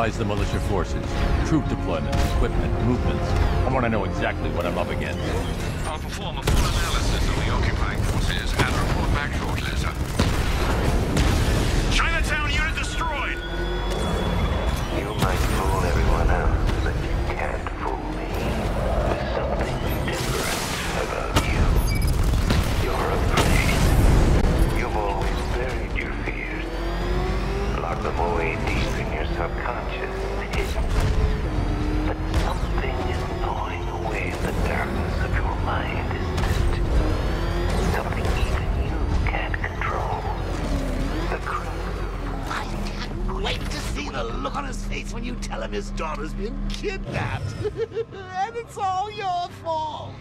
Analyze the militia forces, troop deployment, equipment, movements. I want to know exactly what I'm up against. I'll perform a full analysis of the occupying forces and report back shortly, sir. Subconscious, hidden. But something is gnawing away at the darkness of your mind, isn't it? Something even you can't control. The cruel I can't wait to see the look on his face when you tell him his daughter's been kidnapped. and it's all your fault.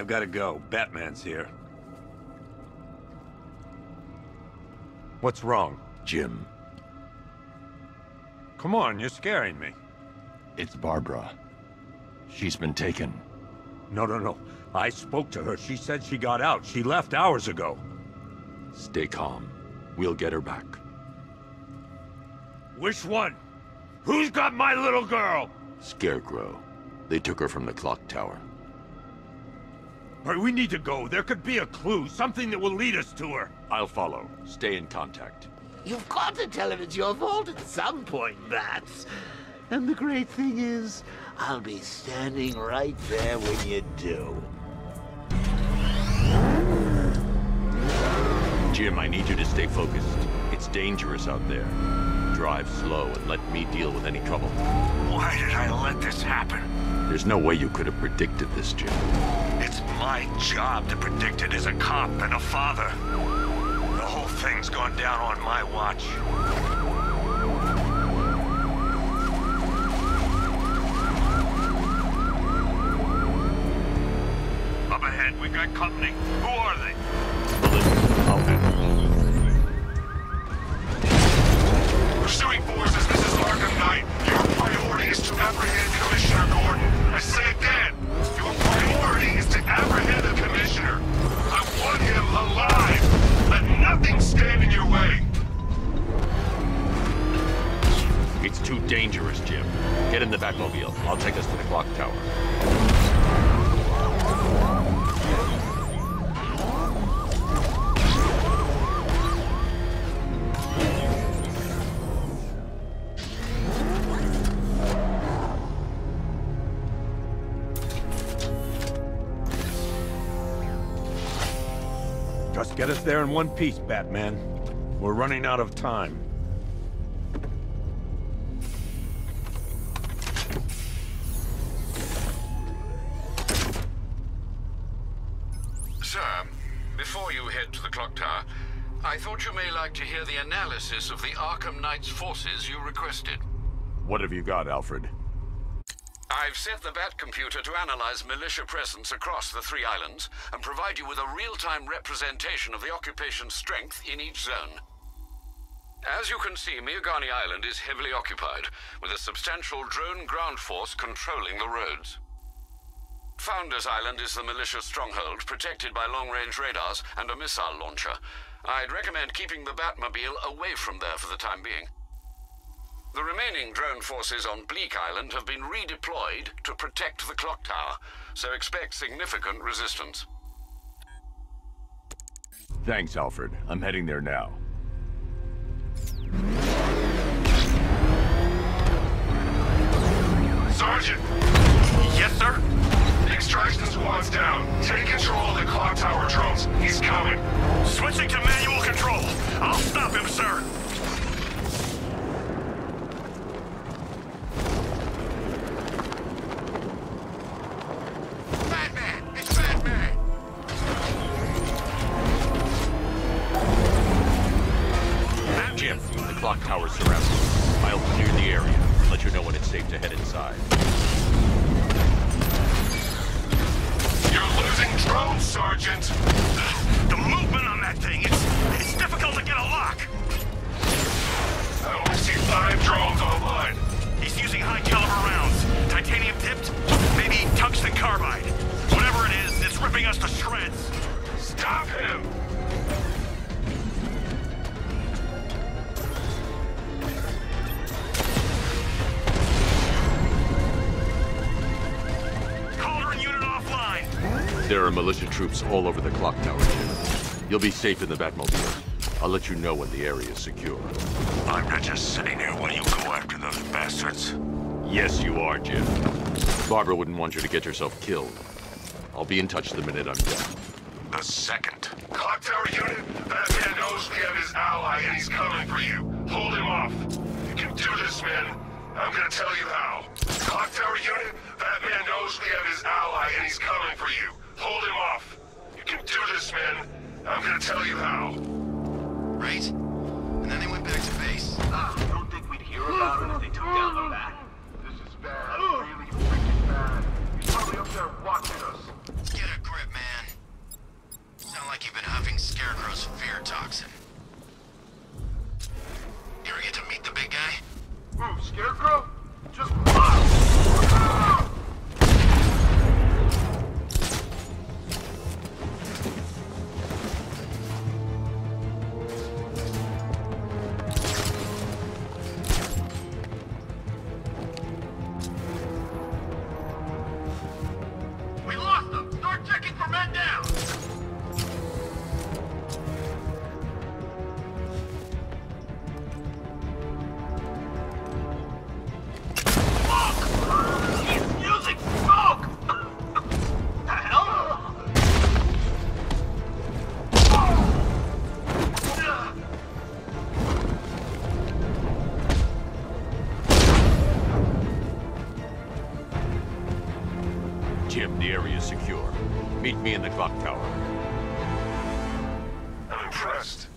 I've got to go. Batman's here. What's wrong? Jim, Come on, you're scaring me. it's Barbara. She's been taken. No, no, no. I spoke to her. She said she got out. She left hours ago. Stay calm. We'll get her back. Which one? Who's got my little girl? Scarecrow. They took her from the clock tower. All right, we need to go. There could be a clue, something that will lead us to her. I'll follow. Stay in contact. You've got to tell him it's your fault at some point, Bats. And the great thing is, I'll be standing right there when you do. Jim, I need you to stay focused. It's dangerous out there. Drive slow and let me deal with any trouble. Why did I let this happen? There's no way you could have predicted this, Jim. My job to predict it as a cop and a father. The whole thing's gone down on my watch. Up ahead, we got company. Who are they? Us there in one piece, Batman. We're running out of time. Sir, before you head to the clock tower, I thought you may like to hear the analysis of the Arkham Knight's forces you requested. What have you got, Alfred? I've set the Bat computer to analyze militia presence across the three islands and provide you with a real-time representation of the occupation's strength in each zone. As you can see, Miagani Island is heavily occupied, with a substantial drone ground force controlling the roads. Founders Island is the militia stronghold, protected by long-range radars and a missile launcher. I'd recommend keeping the Batmobile away from there for the time being. The remaining drone forces on Bleak Island have been redeployed to protect the clock tower, so expect significant resistance. Thanks, Alfred. I'm heading there now. Sergeant! Yes, sir? The extraction squad's down. Take control of the clock tower drones. He's coming. Switching to manual control. I'll stop him, sir. Stop him! Cauldron unit offline! There are militia troops all over the clock tower, Jim. You'll be safe in the Batmobile. I'll let you know when the area is secure. I'm not just sitting here while you go after those bastards. Yes, you are, Jim. Barbara wouldn't want you to get yourself killed. I'll be in touch the minute I'm done. The second. Clock Tower unit, that man knows we have his ally and he's coming for you. Hold him off. You can do this, man. I'm gonna tell you how. Clock Tower unit, that man knows we have his ally and he's coming for you. Hold him off. You can do this, man. I'm gonna tell you how. Right? And then they went back to base. Ah, I Don't think we'd hear about it if they took down the Jim, the area is secure. Meet me in the clock tower. I'm impressed.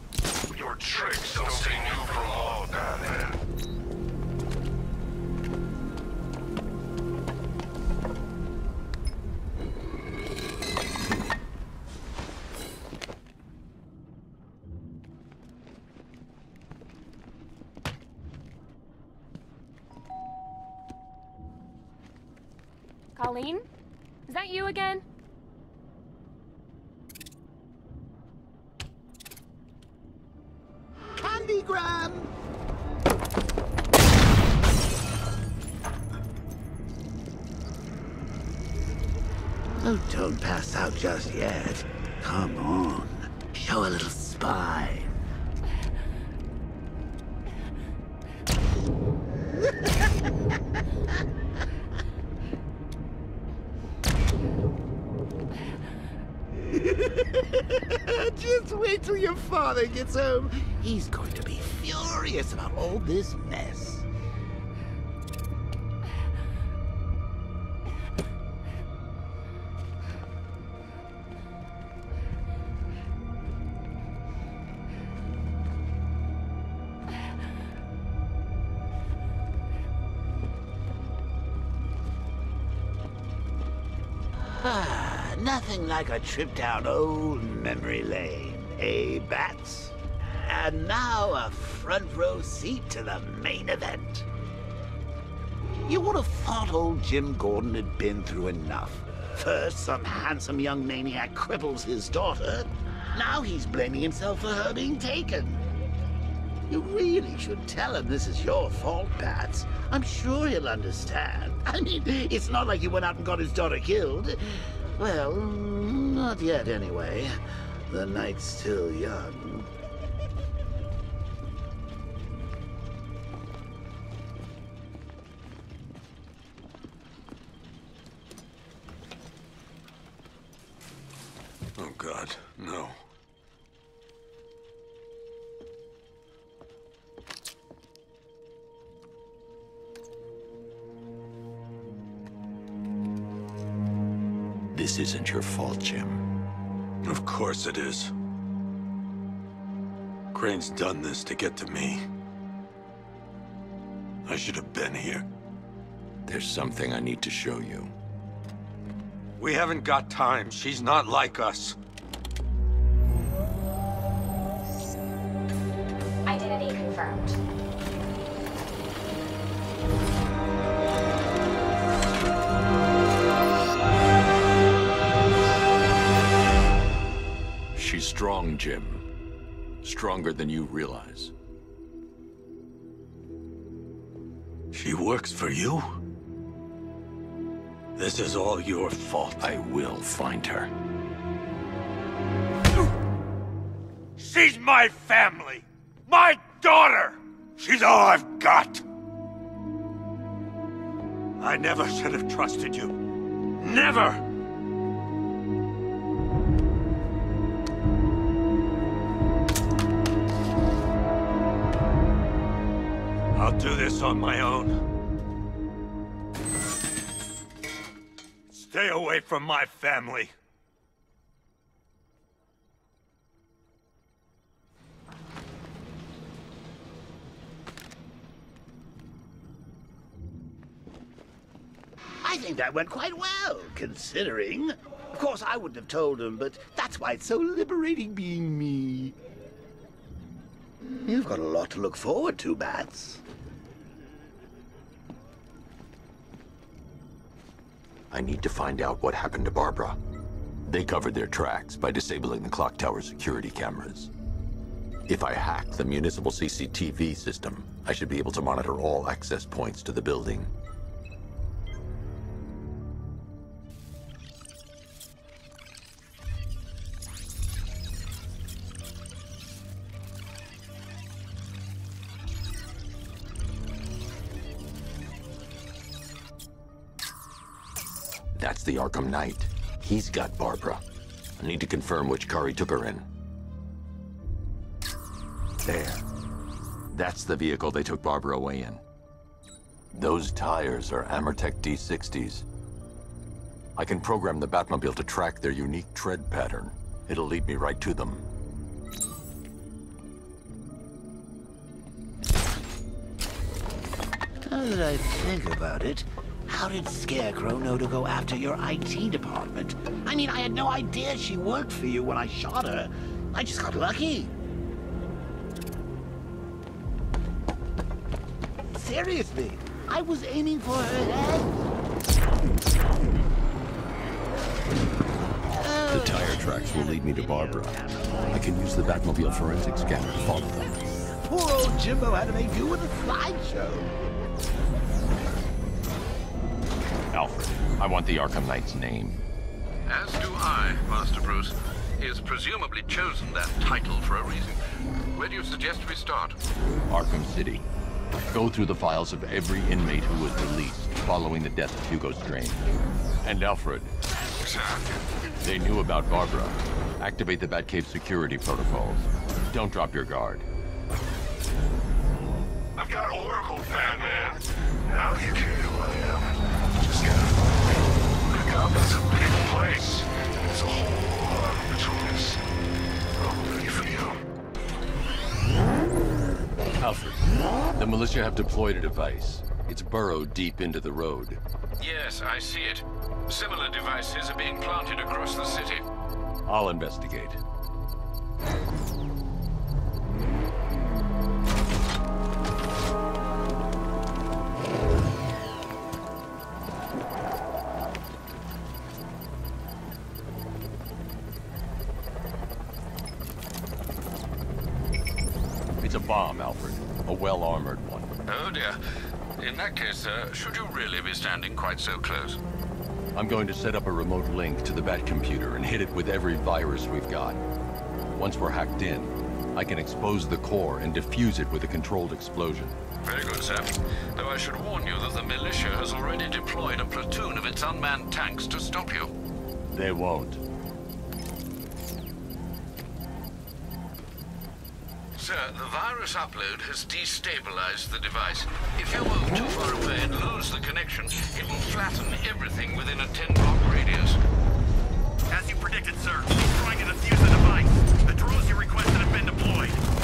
Oh, don't pass out just yet. Come on. Show a little spine. Just wait till your father gets home. He's going to be furious about all this Ah, nothing like a trip down old memory lane, eh, Bats? And now a front row seat to the main event. You would have thought old Jim Gordon had been through enough. First, some handsome young maniac cripples his daughter. Now he's blaming himself for her being taken. You really should tell him this is your fault, Bats. I'm sure he'll understand. I mean, it's not like you went out and got his daughter killed. Well, not yet, anyway. The night's still young. Your fault, Jim. Of course it is. Crane's done this to get to me. I should have been here. There's something I need to show you. We haven't got time. She's not like us. Identity confirmed. She's strong, Jim. Stronger than you realize. She works for you? This is all your fault. I will find her. She's my family! My daughter! She's all I've got! I never should have trusted you. Never! This on my own. Stay away from my family. I think that went quite well, considering. Of course, I wouldn't have told him, but that's why it's so liberating being me. You've got a lot to look forward to, Bats. I need to find out what happened to Barbara. They covered their tracks by disabling the clock tower security cameras. If I hack the municipal CCTV system, I should be able to monitor all access points to the building. That's the Arkham Knight. He's got Barbara. I need to confirm which car he took her in. There. That's the vehicle they took Barbara away in. Those tires are Amertek D60s. I can program the Batmobile to track their unique tread pattern. It'll lead me right to them. Now that I think about it, how did Scarecrow know to go after your IT department? I mean, I had no idea she worked for you when I shot her. I just got lucky. Seriously, I was aiming for her head. The tire tracks will lead me to Barbara. I can use the Batmobile forensic scanner to follow them. Poor old Jimbo had to make do with a slideshow. Alfred, I want the Arkham Knight's name. As do I, Master Bruce. He has presumably chosen that title for a reason. Where do you suggest we start? Arkham City. Go through the files of every inmate who was released following the death of Hugo Strange. And Alfred, Sir, they knew about Barbara. Activate the Batcave security protocols. Don't drop your guard. I've got Oracle, Batman. Now you can A big place. There's a whole lot between us. I'm ready for you. Alfred, the militia have deployed a device. It's burrowed deep into the road. Yes, I see it. Similar devices are being planted across the city. I'll investigate. That case, sir, should you really be standing quite so close? I'm going to set up a remote link to the Bat computer and hit it with every virus we've got. Once we're hacked in, I can expose the core and defuse it with a controlled explosion. Very good, sir. Though I should warn you that the militia has already deployed a platoon of its unmanned tanks to stop you. They won't. Sir, the virus upload has destabilized the device. If you move too far away and lose the connection, it will flatten everything within a 10-block radius. As you predicted, sir, he's trying to defuse the device. The drones you requested have been deployed.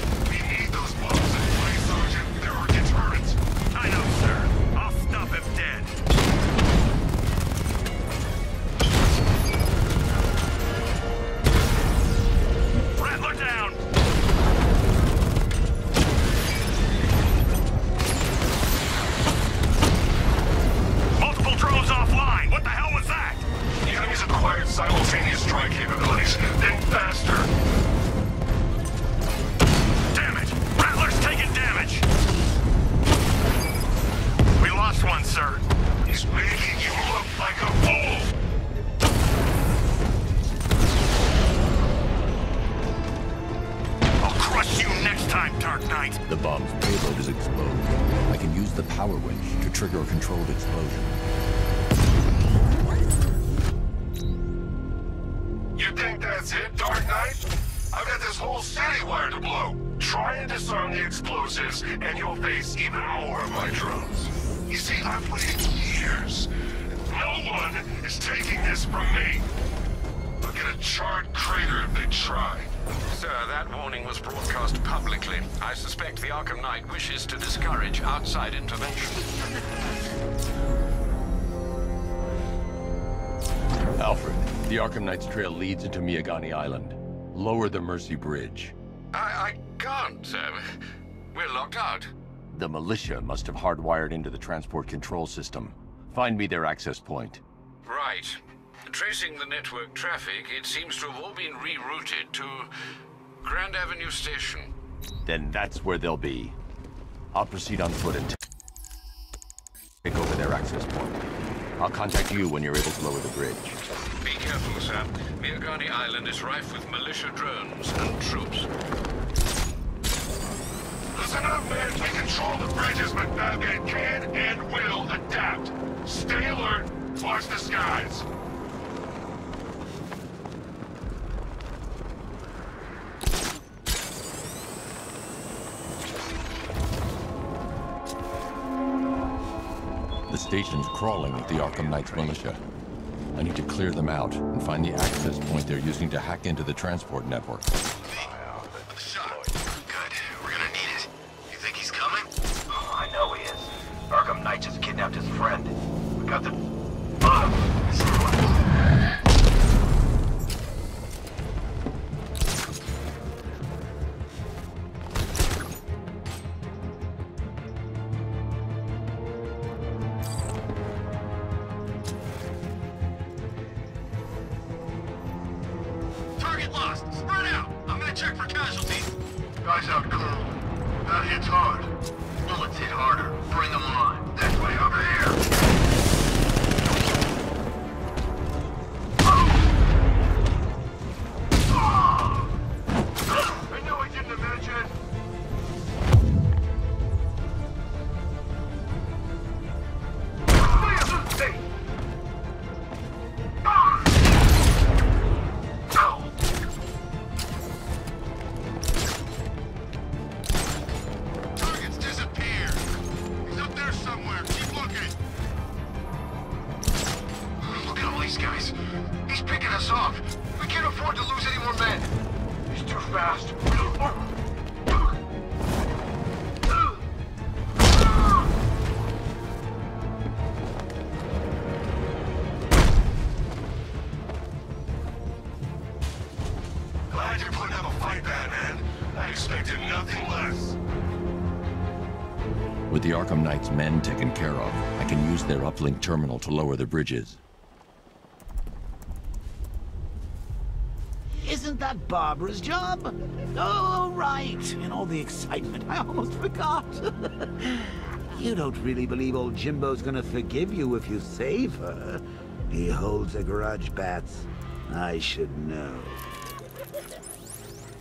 The power winch to trigger a controlled explosion. You think that's it, Dark Knight? I've got this whole city wired to blow. Try and disarm the explosives, and you'll face even more of my drones. You see, I've in years. No one is taking this from me. I'll get a charred crater if they try. Sir, that warning was broadcast publicly. I suspect the Arkham Knight wishes to discourage outside intervention. Alfred, the Arkham Knight's trail leads into Miagani Island. Lower the Mercy Bridge. I, I can't, sir. We're locked out. The militia must have hardwired into the transport control system. Find me their access point. Right. Tracing the network traffic, it seems to have all been rerouted to Grand Avenue Station. Then that's where they'll be. I'll proceed on foot and take over their access point. I'll contact you when you're able to lower the bridge. Be careful, sir. Miagani Island is rife with militia drones and troops. Listen up, men. We control the bridges, but Batman can and will adapt. Stay alert. Watch the skies. Station's crawling with the Arkham Knight's militia. I need to clear them out and find the access point they're using to hack into the transport network. Check for casualties. Guys out cold. That hits hard. Bullets hit harder. Bring them on. With the Arkham Knight's men taken care of, I can use their uplink terminal to lower the bridges. Isn't that Barbara's job? Oh, right. In all the excitement, I almost forgot. you don't really believe old Jimbo's gonna forgive you if you save her. He holds a grudge, Bats. I should know.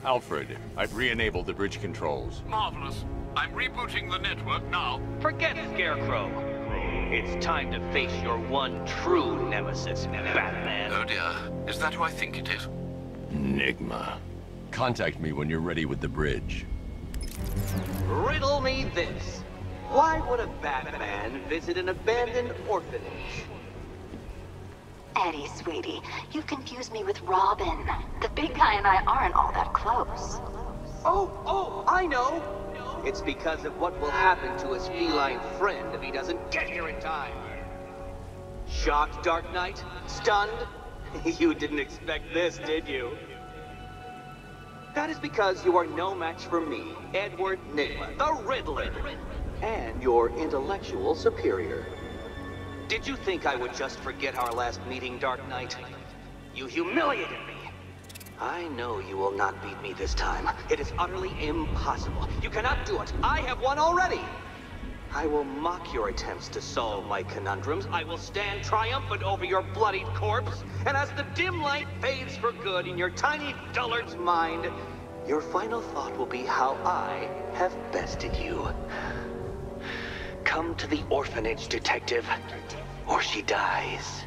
Alfred, I've re-enabled the bridge controls. Marvelous. I'm rebooting the network now. Forget Scarecrow. It's time to face your one true nemesis, Batman. Oh dear. Is that who I think it is? Enigma. Contact me when you're ready with the bridge. Riddle me this. Why would a Batman visit an abandoned orphanage? Eddie, sweetie, you confuse me with Robin. The big guy and I aren't all that close. Oh, oh, I know. It's because of what will happen to his feline friend if he doesn't get here in time. Shocked, Dark Knight? Stunned? you didn't expect this, did you? That is because you are no match for me, Edward Nygma, the Riddler, and your intellectual superior. Did you think I would just forget our last meeting, Dark Knight? You humiliated me. I know you will not beat me this time. It is utterly impossible. You cannot do it. I have won already. I will mock your attempts to solve my conundrums. I will stand triumphant over your bloodied corpse. And as the dim light fades for good in your tiny dullard's mind, your final thought will be how I have bested you. Come to the orphanage, detective, or she dies.